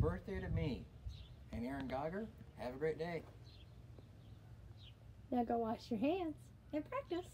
birthday to me. And Aaron Gogger, have a great day. Now go wash your hands and practice.